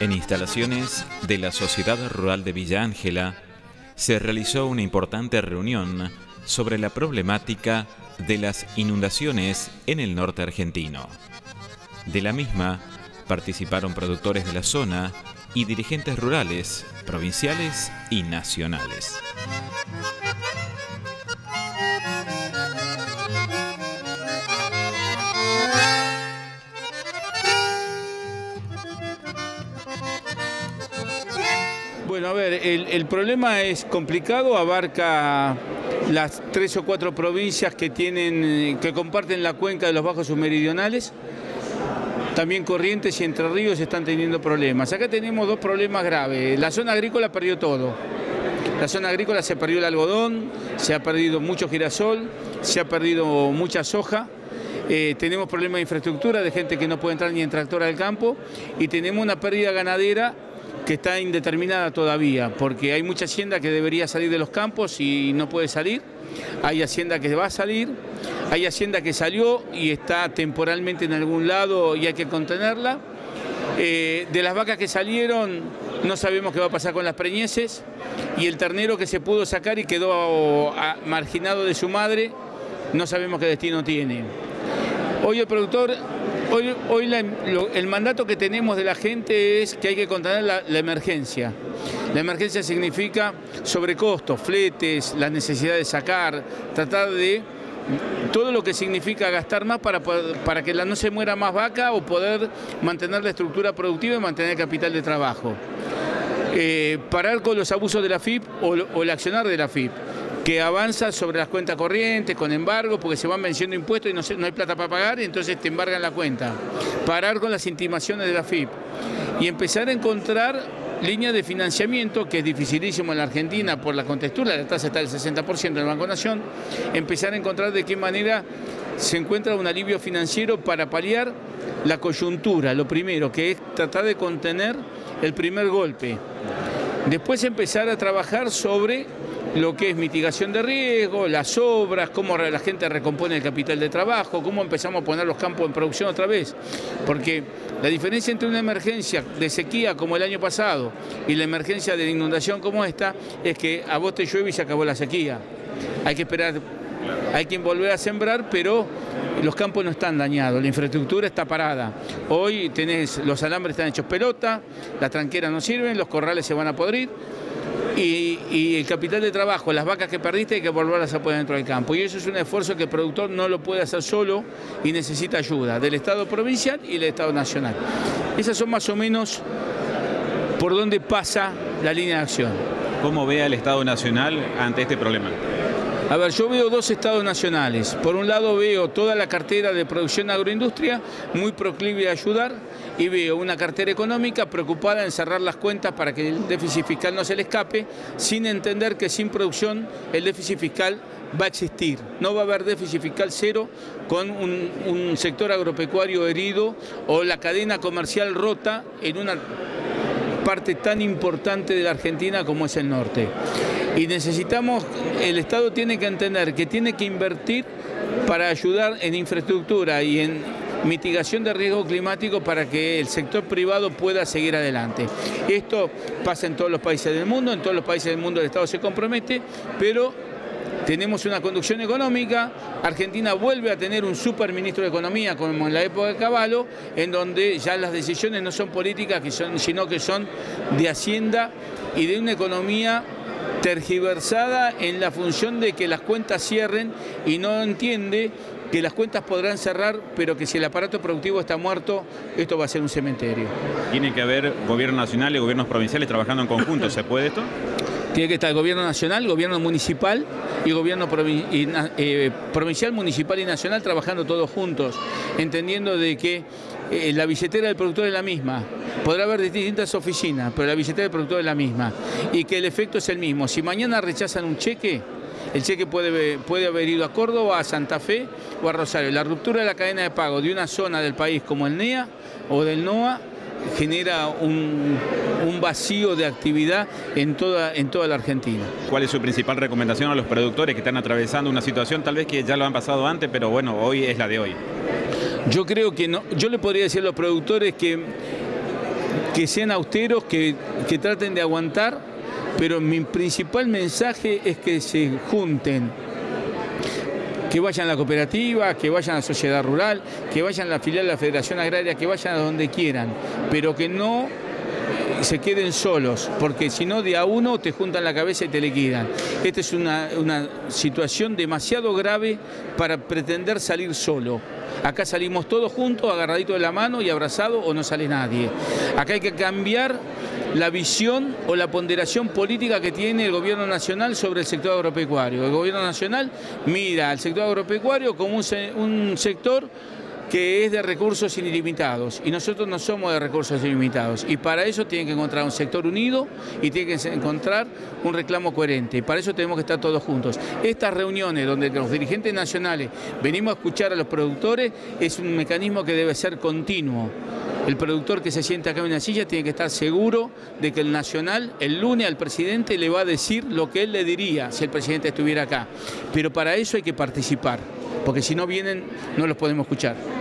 En instalaciones de la Sociedad Rural de Villa Ángela se realizó una importante reunión sobre la problemática de las inundaciones en el norte argentino. De la misma participaron productores de la zona y dirigentes rurales, provinciales y nacionales. Bueno, a ver, el, problema es complicado, abarca las tres o cuatro provincias que tienen, que comparten la cuenca de los bajos submeridionales. También Corrientes y Entre Ríos están teniendo problemas. Acá tenemos dos problemas graves. La zona agrícola perdió todo. La zona agrícola se perdió el algodón, se ha perdido mucho girasol, se ha perdido mucha soja. Eh, tenemos problemas de infraestructura, de gente que no puede entrar ni en tractor al campo y tenemos una pérdida ganadera que está indeterminada todavía, porque hay mucha hacienda que debería salir de los campos y no puede salir, hay hacienda que va a salir, hay hacienda que salió y está temporalmente en algún lado y hay que contenerla. Eh, de las vacas que salieron no sabemos qué va a pasar con las preñeces y el ternero que se pudo sacar y quedó marginado de su madre, no sabemos qué destino tiene. Hoy el productor Hoy, el mandato que tenemos de la gente es que hay que contener la, emergencia. La emergencia significa sobrecostos, fletes, la necesidad de sacar, tratar de todo lo que significa gastar más para, para que no se muera más vaca o poder mantener la estructura productiva y mantener el capital de trabajo. Eh, parar con los abusos de la FIP o, o el accionar de la FIP que avanza sobre las cuentas corrientes, con embargo, porque se van venciendo impuestos y no, hay plata para pagar, y entonces te embargan la cuenta. Parar con las intimaciones de la FIP y empezar a encontrar líneas de financiamiento, que es dificilísimo en la Argentina por la contextura, la tasa está del 60% en el Banco Nación, empezar a encontrar de qué manera se encuentra un alivio financiero para paliar la coyuntura, lo primero, que es tratar de contener el primer golpe. Después empezar a trabajar sobre lo que es mitigación de riesgo, las obras, cómo la gente recompone el capital de trabajo, cómo empezamos a poner los campos en producción otra vez. Porque la diferencia entre una emergencia de sequía como el año pasado y la emergencia de inundación como esta es que a vos te llueve y se acabó la sequía. Hay que esperar, hay que volver a sembrar, pero los campos no están dañados, la infraestructura está parada. Hoy tenés, los alambres están hechos pelota, las tranqueras no sirven, los corrales se van a podrir y, el capital de trabajo, las vacas que perdiste hay que volverlas a poner dentro del campo. Y eso es un esfuerzo que el productor no lo puede hacer solo y necesita ayuda del Estado provincial y del Estado nacional. Esas son más o menos por dónde pasa la línea de acción. ¿Cómo ve al Estado nacional ante este problema? A ver, yo veo dos estados nacionales. Por un lado veo toda la cartera de producción agroindustria muy proclive a ayudar y veo una cartera económica preocupada en cerrar las cuentas para que el déficit fiscal no se le escape, sin entender que sin producción el déficit fiscal va a existir. No va a haber déficit fiscal cero con un, un sector agropecuario herido o la cadena comercial rota en una parte tan importante de la Argentina como es el norte. Y necesitamos, el Estado tiene que entender que tiene que invertir para ayudar en infraestructura y en mitigación de riesgo climático para que el sector privado pueda seguir adelante. Esto pasa en todos los países del mundo, en todos los países del mundo el Estado se compromete, pero tenemos una conducción económica, Argentina vuelve a tener un superministro de Economía como en la época de Caballo, en donde ya las decisiones no son políticas, sino que son de Hacienda y de una economía tergiversada en la función de que las cuentas cierren y no entiende que las cuentas podrán cerrar, pero que si el aparato productivo está muerto, esto va a ser un cementerio. Tiene que haber gobierno nacional y gobiernos provinciales trabajando en conjunto, ¿se puede esto? Tiene que estar el gobierno nacional, gobierno municipal y gobierno eh, provincial, municipal y nacional trabajando todos juntos, entendiendo de que eh, la billetera del productor es la misma. Podrá haber distintas oficinas, pero la billetera del productor es la misma. Y que el efecto es el mismo. Si mañana rechazan un cheque, el cheque puede, puede haber ido a Córdoba, a Santa Fe o a Rosario. La ruptura de la cadena de pago de una zona del país como el NEA o del NOA genera un, vacío de actividad en toda, en toda la Argentina. ¿Cuál es su principal recomendación a los productores que están atravesando una situación tal vez que ya lo han pasado antes, pero bueno, hoy es la de hoy? Yo creo que no, yo le podría decir a los productores que que sean austeros, que, que traten de aguantar, pero mi principal mensaje es que se junten que vayan a la cooperativa, que vayan a la sociedad rural, que vayan a la filial de la Federación Agraria, que vayan a donde quieran, pero que no se queden solos, porque si no de a uno te juntan la cabeza y te liquidan. Esta es una, una situación demasiado grave para pretender salir solo. Acá salimos todos juntos, agarraditos de la mano y abrazados o no sale nadie. Acá hay que cambiar la visión o la ponderación política que tiene el gobierno nacional sobre el sector agropecuario. El gobierno nacional mira al sector agropecuario como un, sector que es de recursos ilimitados y nosotros no somos de recursos ilimitados y para eso tienen que encontrar un sector unido y tienen que encontrar un reclamo coherente y para eso tenemos que estar todos juntos. Estas reuniones donde los dirigentes nacionales venimos a escuchar a los productores es un mecanismo que debe ser continuo. El productor que se sienta acá en una silla tiene que estar seguro de que el Nacional el lunes al presidente le va a decir lo que él le diría si el presidente estuviera acá. Pero para eso hay que participar, porque si no vienen no los podemos escuchar.